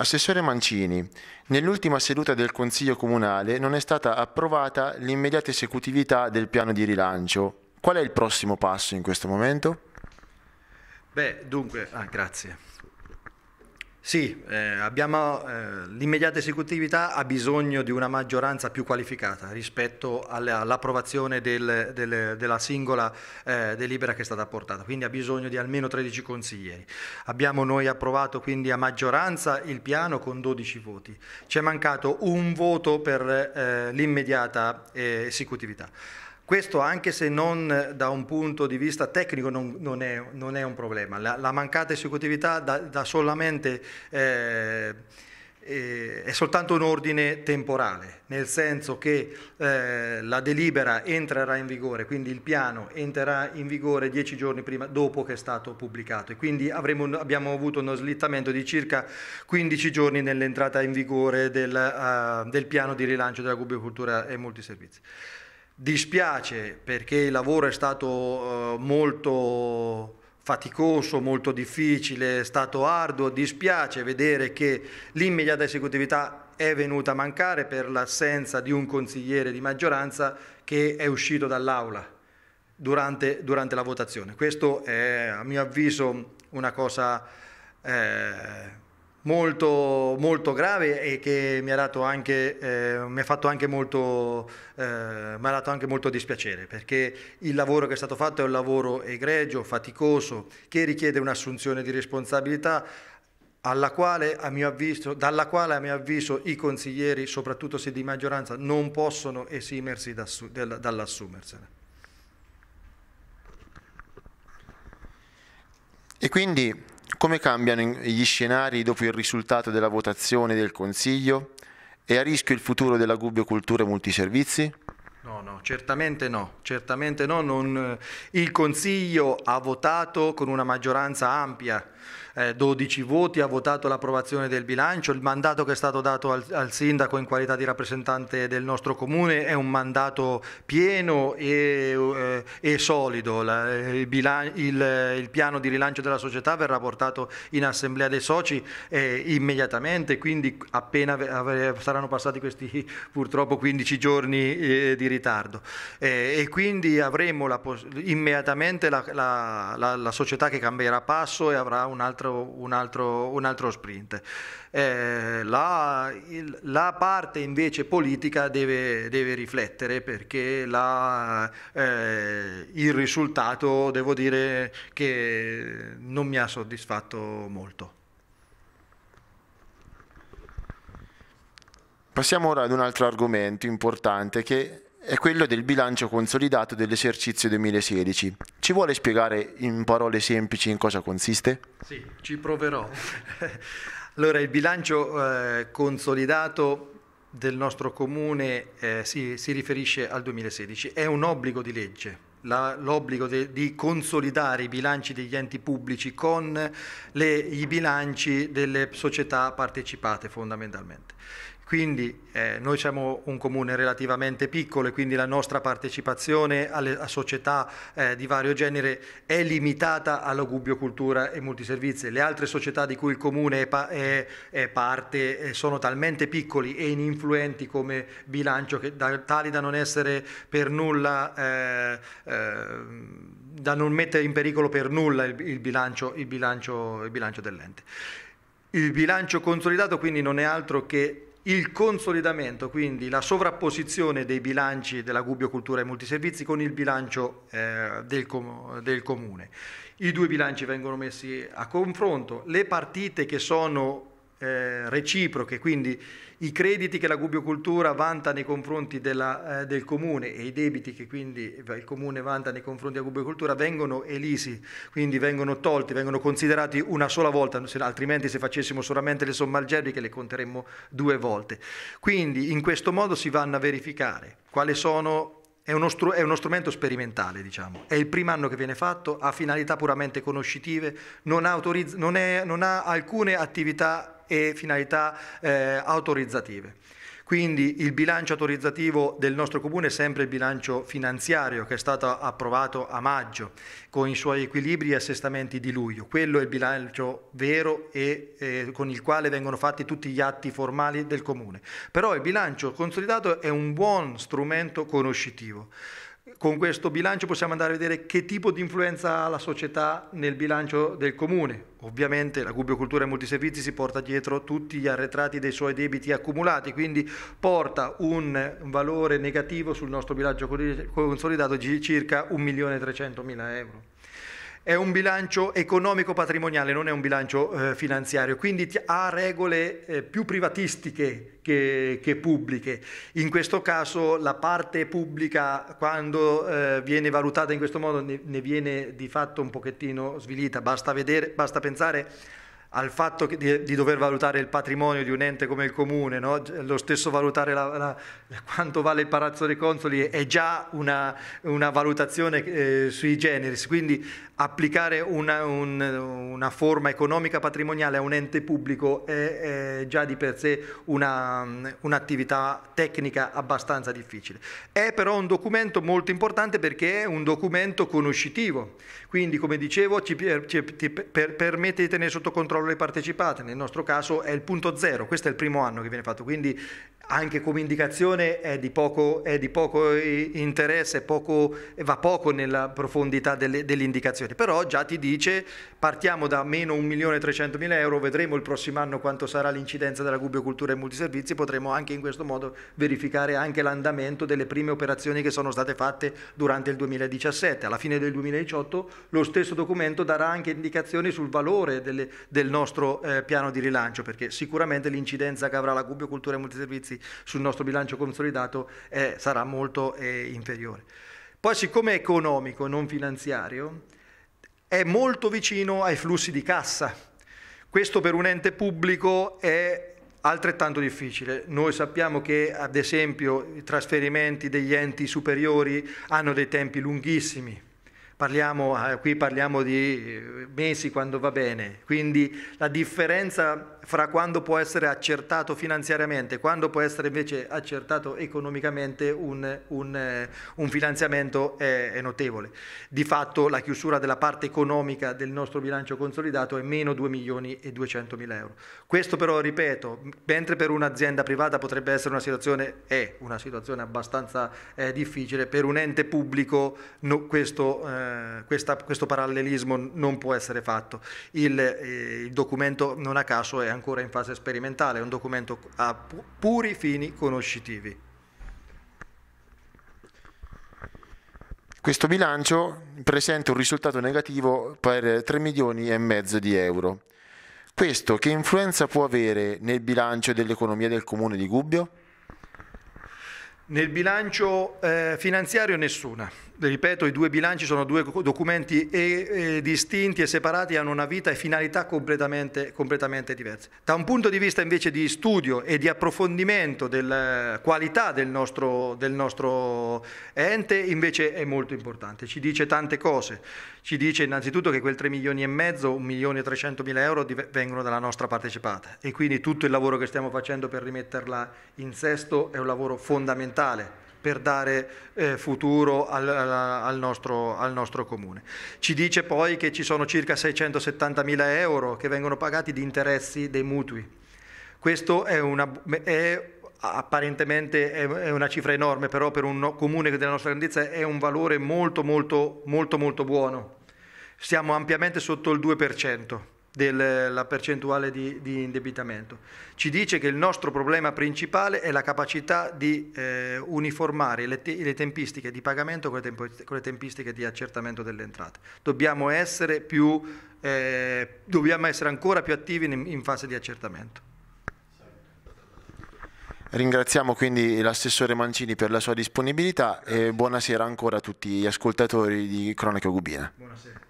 Assessore Mancini, nell'ultima seduta del Consiglio Comunale non è stata approvata l'immediata esecutività del piano di rilancio. Qual è il prossimo passo in questo momento? Beh, dunque, ah, grazie. Sì, eh, abbiamo, eh, l'immediata esecutività ha bisogno di una maggioranza più qualificata rispetto alla, all'approvazione del, del, della singola eh, delibera che è stata apportata, quindi ha bisogno di almeno 13 consiglieri. Abbiamo noi approvato quindi a maggioranza il piano con 12 voti, ci è mancato un voto per eh, l'immediata eh, esecutività. Questo anche se non da un punto di vista tecnico non, non, è, non è, un problema. La, la mancata esecutività da, da solamente, eh, eh, è soltanto un ordine temporale, nel senso che eh, la delibera entrerà in vigore, quindi il piano entrerà in vigore dieci giorni prima, dopo che è stato pubblicato e quindi avremo, abbiamo avuto uno slittamento di circa 15 giorni nell'entrata in vigore del, uh, del piano di rilancio della Cultura e Multiservizi. Dispiace perché il lavoro è stato uh, molto faticoso, molto difficile, è stato arduo, dispiace vedere che l'immediata esecutività è venuta a mancare per l'assenza di un consigliere di maggioranza che è uscito dall'aula durante, durante, la votazione. Questo è a mio avviso una cosa eh, molto, molto grave e che mi ha, dato anche, eh, mi ha fatto anche molto, eh, mi ha dato anche molto dispiacere perché il lavoro che è stato fatto è un lavoro egregio, faticoso, che richiede un'assunzione di responsabilità quale, avviso, dalla quale a mio avviso i consiglieri, soprattutto se di maggioranza, non possono esimersi da, dall'assumersene. E quindi come cambiano gli scenari dopo il risultato della votazione del Consiglio? È a rischio il futuro della Gubbio Cultura Multiservizi? No, certamente no, certamente no. Non, il Consiglio ha votato con una maggioranza ampia eh, 12 voti, ha votato l'approvazione del bilancio, il mandato che è stato dato al, al, sindaco in qualità di rappresentante del nostro comune è un mandato pieno e, eh, e solido, La, il, bilan- il, il, piano di rilancio della società verrà portato in assemblea dei soci eh, immediatamente, quindi appena saranno passati questi purtroppo 15 giorni eh, di ritardo eh, e quindi avremo la, immediatamente la, la, la società che cambierà passo e avrà un'altra altro, un, altro, un altro sprint. Eh, la, il, la, parte invece politica deve, deve riflettere perché la, eh, il risultato devo dire che non mi ha soddisfatto molto. Passiamo ora ad un altro argomento importante che è quello del bilancio consolidato dell'esercizio 2016. Ci vuole spiegare in parole semplici in cosa consiste? Sì, ci proverò. allora, il bilancio eh, consolidato del nostro comune eh, si, si, riferisce al 2016, è un obbligo di legge. La, l'obbligo de, di consolidare i bilanci degli enti pubblici con le, i bilanci delle società partecipate fondamentalmente. Quindi eh, noi siamo un comune relativamente piccolo e quindi la nostra partecipazione alle, a società eh, di vario genere è limitata alla Gubbio Cultura e Multiservizi. Le altre società di cui il comune è, pa- è, è parte eh, sono talmente piccoli e ininfluenti come bilancio che da, tali da non essere per nulla eh, eh, da non mettere in pericolo per nulla il, il, bilancio, il, bilancio, il bilancio dell'ente. Il bilancio consolidato quindi non è altro che il consolidamento, quindi la sovrapposizione dei bilanci della Gubbio Cultura e Multiservizi con il bilancio eh, del, com- del Comune. I due bilanci vengono messi a confronto, le partite che sono eh, reciproche, quindi i crediti che la Gubbio Cultura vanta nei confronti della, eh, del comune e i debiti che quindi il comune vanta nei confronti della Gubbio Cultura vengono elisi, quindi vengono tolti, vengono considerati una sola volta, altrimenti se facessimo solamente le somme algebriche le conteremmo due volte. Quindi in questo modo si vanno a verificare quali sono è uno, stru- è uno, strumento sperimentale, diciamo. È il primo anno che viene fatto, ha finalità puramente conoscitive, non autorizz- non è, non ha alcune attività e finalità eh, autorizzative. Quindi il bilancio autorizzativo del nostro comune è sempre il bilancio finanziario che è stato approvato a maggio con i suoi equilibri e assestamenti di luglio. Quello è il bilancio vero e eh, con il quale vengono fatti tutti gli atti formali del comune. Però il bilancio consolidato è un buon strumento conoscitivo con questo bilancio possiamo andare a vedere che tipo di influenza ha la società nel bilancio del comune. Ovviamente la Gubbio Cultura e Multiservizi si porta dietro tutti gli arretrati dei suoi debiti accumulati, quindi porta un valore negativo sul nostro bilancio consolidato di circa 1.300.000 euro è un bilancio economico patrimoniale, non è un bilancio eh, finanziario, quindi ha regole eh, più privatistiche che, che, pubbliche. In questo caso la parte pubblica quando eh, viene valutata in questo modo ne, ne, viene di fatto un pochettino svilita, basta, vedere, basta pensare al fatto di, di, dover valutare il patrimonio di un ente come il comune, no? lo stesso valutare la, la, quanto vale il Palazzo dei Consoli è già una, una valutazione eh, sui generis, quindi applicare una, un, una, forma economica patrimoniale a un ente pubblico è, è già di per sé una, un'attività tecnica abbastanza difficile. È però un documento molto importante perché è un documento conoscitivo, quindi come dicevo ci, ci, ci per, permette di tenere sotto controllo le partecipate, nel nostro caso è il punto zero, questo è il primo anno che viene fatto, quindi anche come indicazione è di poco, è di poco interesse, poco, va poco nella profondità delle, indicazioni, però già ti dice partiamo da meno 1.300.000 euro, vedremo il prossimo anno quanto sarà l'incidenza della Gubbio Cultura e Multiservizi, potremo anche in questo modo verificare anche l'andamento delle prime operazioni che sono state fatte durante il 2017. Alla fine del 2018 lo stesso documento darà anche indicazioni sul valore delle, del nostro eh, piano di rilancio, perché sicuramente l'incidenza che avrà la Gubbio Cultura e Multiservizi sul nostro bilancio consolidato è, sarà molto eh, inferiore. Poi siccome è economico, non finanziario, è molto vicino ai flussi di cassa. Questo per un ente pubblico è altrettanto difficile. Noi sappiamo che ad esempio i trasferimenti degli enti superiori hanno dei tempi lunghissimi, Parliamo, eh, qui parliamo di mesi quando va bene, quindi la differenza fra quando può essere accertato finanziariamente e quando può essere invece accertato economicamente un, un, un finanziamento è, è, notevole. Di fatto la chiusura della parte economica del nostro bilancio consolidato è meno 2 milioni e 200 mila euro. Questo però, ripeto, mentre per un'azienda privata potrebbe essere una situazione, è una situazione abbastanza eh, difficile, per un ente pubblico no, questo... Eh, eh, questa, questo parallelismo non può essere fatto. Il, eh, il, documento non a caso è ancora in fase sperimentale, è un documento a pu puri fini conoscitivi. Questo bilancio presenta un risultato negativo per 3 milioni e mezzo di euro. Questo che influenza può avere nel bilancio dell'economia del comune di Gubbio? Nel bilancio eh, finanziario nessuna. Ripeto, i due bilanci sono due documenti e, e distinti e separati, hanno una vita e finalità completamente, completamente, diverse. Da un punto di vista invece di studio e di approfondimento della qualità del nostro, del nostro ente, invece è molto importante. Ci dice tante cose. Ci dice innanzitutto che quel 3 milioni e mezzo, 1 milione e 300 mila euro vengono dalla nostra partecipata e quindi tutto il lavoro che stiamo facendo per rimetterla in sesto è un lavoro fondamentale per dare eh, futuro al, al, nostro, al, nostro, comune. Ci dice poi che ci sono circa 670 mila euro che vengono pagati di interessi dei mutui. Questo è, una, è apparentemente è una cifra enorme, però per un comune della nostra grandezza è un valore molto molto molto molto buono. Siamo ampiamente sotto il 2% della percentuale di, di, indebitamento. Ci dice che il nostro problema principale è la capacità di eh, uniformare le, te, le, tempistiche di pagamento con le, tempo, con le, tempistiche di accertamento delle entrate. Dobbiamo essere, più, eh, dobbiamo essere ancora più attivi in, in fase di accertamento. Ringraziamo quindi l'assessore Mancini per la sua disponibilità e buonasera ancora a tutti gli ascoltatori di Cronaca Gubina. Buonasera.